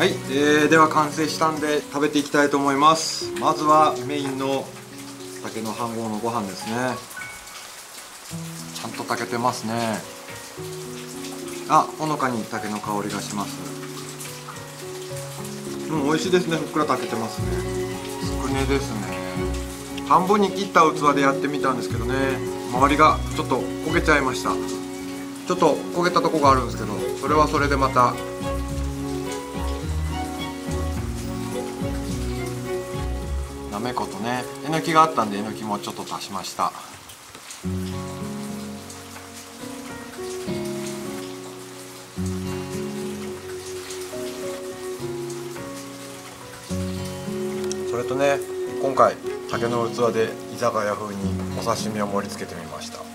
はい、えー、では完成したんで食べていきたいと思います。まずはメインの竹の飯盒のご飯ですね。ちゃんと炊けてますね。あほのかに竹の香りがします。うん美味しいですね。ふっくら炊けてますね。つくねですね。半分に切った器でやってみたんですけどね。周りがちょっと焦げちゃいました。ちょっと焦げたとこがあるんですけどそれはそれでまたなめことね。えのきがあったんでえのきもちょっと足しました。それとね今回竹の器で居酒屋風にお刺身を盛り付けてみました。